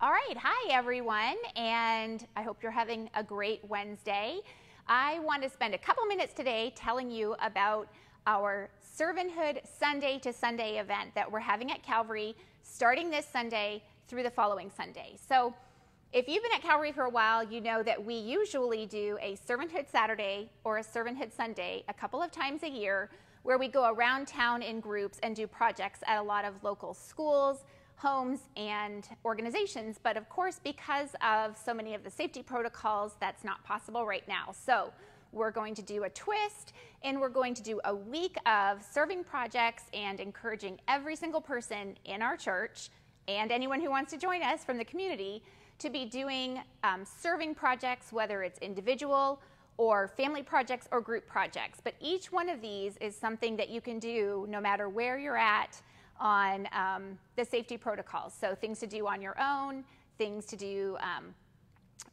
All right, hi everyone, and I hope you're having a great Wednesday. I want to spend a couple minutes today telling you about our Servanthood Sunday to Sunday event that we're having at Calvary starting this Sunday through the following Sunday. So, if you've been at Calvary for a while, you know that we usually do a Servanthood Saturday or a Servanthood Sunday a couple of times a year where we go around town in groups and do projects at a lot of local schools, homes, and organizations. But of course, because of so many of the safety protocols, that's not possible right now. So we're going to do a twist and we're going to do a week of serving projects and encouraging every single person in our church and anyone who wants to join us from the community to be doing um, serving projects, whether it's individual or family projects or group projects. But each one of these is something that you can do no matter where you're at on um, the safety protocols. So things to do on your own, things to do um,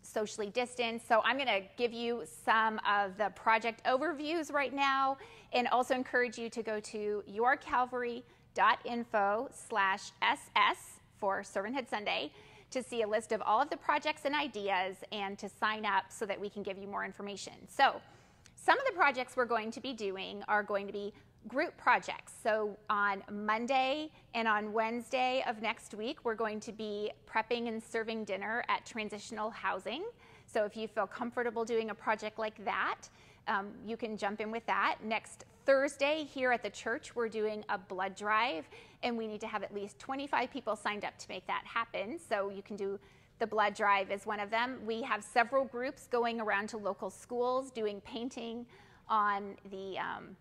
socially distanced. So I'm going to give you some of the project overviews right now and also encourage you to go to yourcalvary.info slash ss for Servanthood Sunday to see a list of all of the projects and ideas and to sign up so that we can give you more information. So some of the projects we're going to be doing are going to be group projects. So on Monday and on Wednesday of next week, we're going to be prepping and serving dinner at transitional housing. So if you feel comfortable doing a project like that, um, you can jump in with that. Next Thursday here at the church, we're doing a blood drive, and we need to have at least 25 people signed up to make that happen. So you can do the blood drive is one of them. We have several groups going around to local schools doing painting on the um,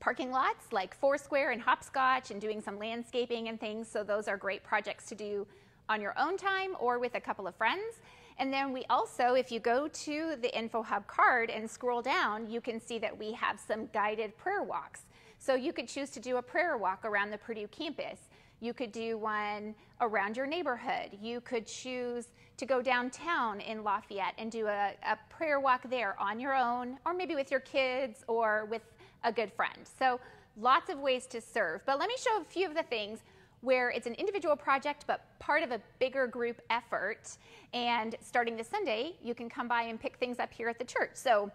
parking lots like Foursquare and Hopscotch and doing some landscaping and things. So those are great projects to do on your own time or with a couple of friends. And then we also, if you go to the Info Hub card and scroll down, you can see that we have some guided prayer walks. So you could choose to do a prayer walk around the Purdue campus. You could do one around your neighborhood. You could choose to go downtown in Lafayette and do a, a prayer walk there on your own, or maybe with your kids or with a good friend. So lots of ways to serve. But let me show a few of the things where it's an individual project but part of a bigger group effort. And starting this Sunday, you can come by and pick things up here at the church. So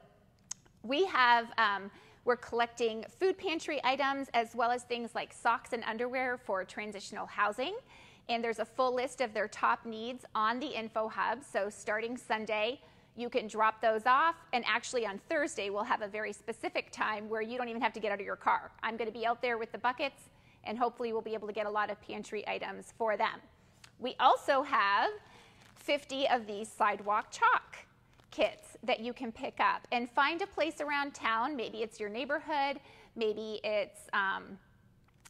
we have, um, we're collecting food pantry items as well as things like socks and underwear for transitional housing. And there's a full list of their top needs on the Info Hub. So starting Sunday, you can drop those off. And actually, on Thursday, we'll have a very specific time where you don't even have to get out of your car. I'm going to be out there with the buckets, and hopefully, we'll be able to get a lot of pantry items for them. We also have 50 of these sidewalk chalk kits that you can pick up and find a place around town. Maybe it's your neighborhood, maybe it's um,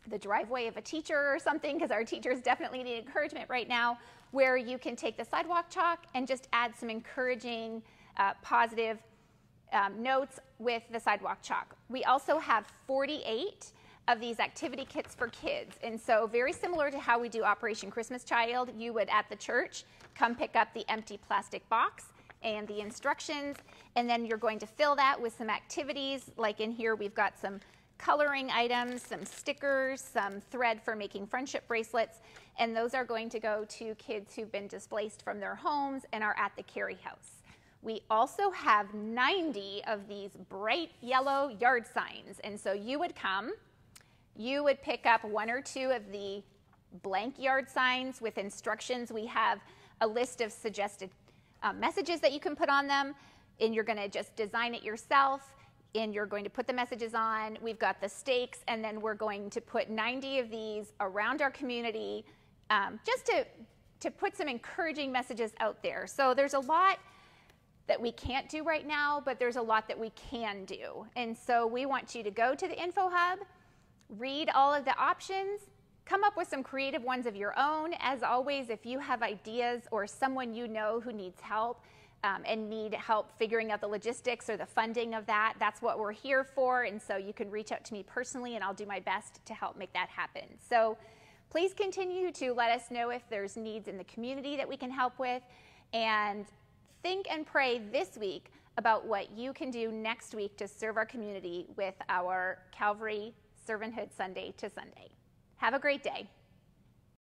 the driveway of a teacher or something, because our teachers definitely need encouragement right now where you can take the sidewalk chalk and just add some encouraging, uh, positive um, notes with the sidewalk chalk. We also have 48 of these activity kits for kids. And so, very similar to how we do Operation Christmas Child, you would at the church come pick up the empty plastic box and the instructions, and then you're going to fill that with some activities. Like in here, we've got some coloring items, some stickers, some thread for making friendship bracelets, and those are going to go to kids who've been displaced from their homes and are at the Carey House. We also have 90 of these bright yellow yard signs, and so you would come, you would pick up one or two of the blank yard signs with instructions. We have a list of suggested uh, messages that you can put on them, and you're going to just design it yourself and you're going to put the messages on. We've got the stakes, and then we're going to put 90 of these around our community um, just to, to put some encouraging messages out there. So there's a lot that we can't do right now, but there's a lot that we can do. And so we want you to go to the Info Hub, read all of the options, come up with some creative ones of your own. As always, if you have ideas or someone you know who needs help, um, and need help figuring out the logistics or the funding of that, that's what we're here for. And so you can reach out to me personally, and I'll do my best to help make that happen. So please continue to let us know if there's needs in the community that we can help with. And think and pray this week about what you can do next week to serve our community with our Calvary Servanthood Sunday to Sunday. Have a great day.